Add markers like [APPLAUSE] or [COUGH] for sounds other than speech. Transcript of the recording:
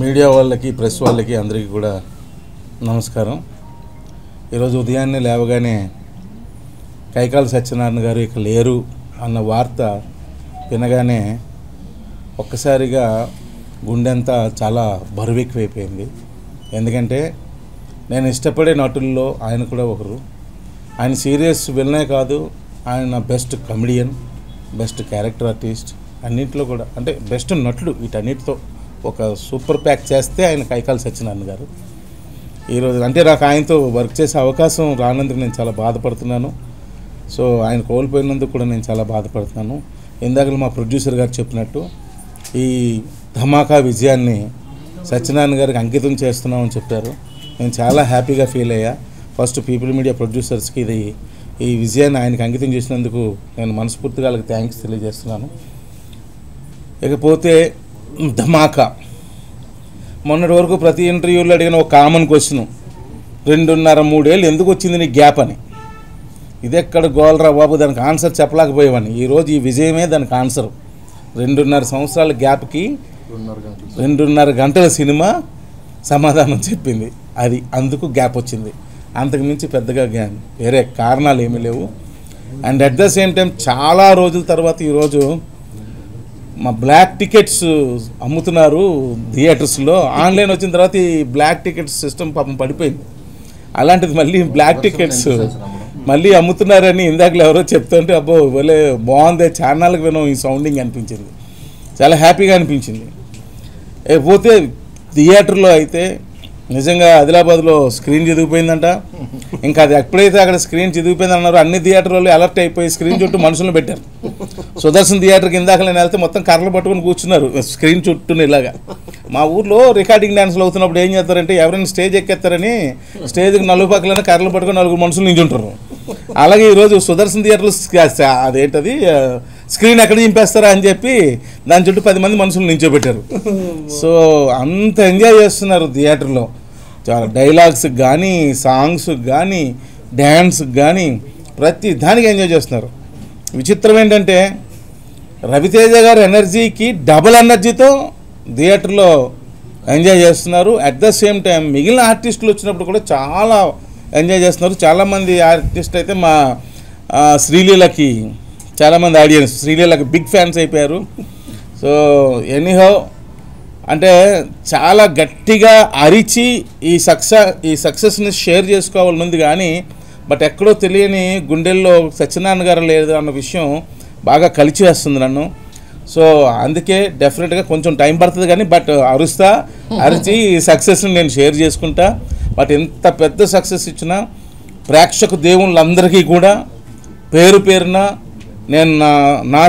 Media వాళ్ళకి press వాళ్ళకి అందరికీ కూడా నమస్కారం. ఈరోజు ఉదయాన్నే లేవగానే కైకాల సత్యనారాయణ గారు ఇక లేరు అన్న వార్త వినగానే ఒక్కసారిగా గుండెంతా చాలా బరువెక్కువైపోయింది. ఎందుకంటే నేను ఇష్టపడే నటుల్లో ఆయన కూడా ఒకరు. ఆయన సీరియస్ విలనే కాదు ఆయన best comedian best character artist అన్నింటిలో కూడా. అంటే బెస్ట్ నటుడు వీటన్నిటితో. ఒక సూపర్ ప్యాక్ చేస్తే ఆయన కైకాల సత్యనారాయణ గారు. ఈరోజు అంటే నాకు ఆయనతో వర్క్ చేసే అవకాశం రానందుకు నేను చాలా బాధపడుతున్నాను. సో ఆయన కోల్పోయినందుకు కూడా నేను చాలా బాధపడుతున్నాను. ఇందాక మా ప్రొడ్యూసర్ గారు చెప్పినట్టు ఈ ధమాకా విజయాన్ని సత్యనారాయణ గారికి అంకితం చేస్తున్నామని చెప్పారు. నేను చాలా హ్యాపీగా ఫీల్ అయ్యా. ఫస్ట్ పీపుల్ మీడియా ప్రొడ్యూసర్స్కి ఇది ఈ విజయాన్ని ఆయనకి అంకితం చేసినందుకు నేను మనస్ఫూర్తిగా వాళ్ళకి థ్యాంక్స్ తెలియజేస్తున్నాను. ఇకపోతే ధమాకా. మొన్నటి వరకు ప్రతి ఇంటర్వ్యూలో అడిగిన ఒక కామన్ క్వశ్చన్ రెండున్నర మూడేళ్ళు ఎందుకు వచ్చింది నీ గ్యాప్ అని. ఇది ఎక్కడ గోల్రా బాబు దానికి ఆన్సర్ చెప్పలేకపోయేవాడిని. ఈరోజు ఈ విజయమే దానికి ఆన్సర్. రెండున్నర సంవత్సరాల గ్యాప్కి రెండున్నర గంటల సినిమా సమాధానం చెప్పింది. అది అందుకు గ్యాప్ వచ్చింది. అంతకు మించి పెద్దగా గ్యా వేరే కారణాలు ఏమీ లేవు. And at the same time చాలా రోజుల తర్వాత ఈరోజు మా బ్లాక్ టికెట్స్ అమ్ముతున్నారు థియేటర్స్లో. ఆన్లైన్ వచ్చిన తర్వాత ఈ బ్లాక్ టికెట్స్ సిస్టమ్ పాపం పడిపోయింది. అలాంటిది మళ్ళీ బ్లాక్ టికెట్స్ మళ్ళీ అమ్ముతున్నారని ఇందాకలో ఎవరో చెప్తుంటే అబ్బో భలే బాగుంది ఛానల్కి వినం ఈ సౌండింగ్ అనిపించింది. చాలా హ్యాపీగా అనిపించింది. ఏ పోతే థియేటర్లో అయితే నిజంగా ఆదిలాబాద్లో స్క్రీన్ చిదిగిపోయిందంట. ఇంకా అది ఎప్పుడైతే అక్కడ స్క్రీన్ చిదిగిపోయింది అన్నారో అన్ని థియేటర్లు అలర్ట్ అయిపోయి స్క్రీన్ చుట్టూ మనుషులను పెట్టారు. సుదర్శన్ థియేటర్కి ఇందాక నేను వెళ్తే మొత్తం కర్రలు పట్టుకొని కూర్చున్నారు స్క్రీన్ చుట్టూ ఇలాగా. మా ఊర్లో రికార్డింగ్ డ్యాన్స్లు అవుతున్నప్పుడు ఏం చేస్తారంటే ఎవరైనా స్టేజ్ ఎక్కేస్తారని స్టేజ్కి నలుగు పక్కలనే కర్రలు పట్టుకొని నలుగురు మనుషులు నించుంటారు. అలాగే ఈరోజు సుదర్శన్ థియేటర్లు అదేంటది స్క్రీన్ ఎక్కడ చింపేస్తారా అని చెప్పి దాని చుట్టూ పది మంది మనుషులు నించోబెట్టారు. [LAUGHS] సో అంత ఎంజాయ్ చేస్తున్నారు థియేటర్లో. చాలా డైలాగ్స్ కానీ సాంగ్స్ కానీ డ్యాన్స్ కానీ ప్రతి దానికి ఎంజాయ్ చేస్తున్నారు. విచిత్రం ఏంటంటే రవితేజ గారి ఎనర్జీకి డబుల్ ఎనర్జీతో థియేటర్లో ఎంజాయ్ చేస్తున్నారు. అట్ ద సేమ్ టైం మిగిలిన ఆర్టిస్టులు వచ్చినప్పుడు కూడా చాలా ఎంజాయ్ చేస్తున్నారు. చాలామంది ఆర్టిస్ట్ అయితే మా శ్రీలీలకి చాలామంది ఆడియన్స్ శ్రీలీలకు బిగ్ ఫ్యాన్స్ అయిపోయారు. సో ఎనీహౌ అంటే చాలా గట్టిగా అరిచి ఈ సక్సెస్ ఈ సక్సెస్ని షేర్ చేసుకోవాలని ఉంది కానీ బట్ ఎక్కడో తెలియని గుండెల్లో సత్యనారాయణ గారు లేదు అన్న విషయం బాగా కలిచివేస్తుంది నన్ను. సో అందుకే డెఫినెట్గా కొంచెం టైం పడుతుంది కానీ బట్ అరుస్తా అరిచి ఈ సక్సెస్ని నేను షేర్ చేసుకుంటా. బట్ ఎంత పెద్ద సక్సెస్ ఇచ్చినా ప్రేక్షకు దేవుళ్ళందరికీ కూడా పేరు పేరున నేను నా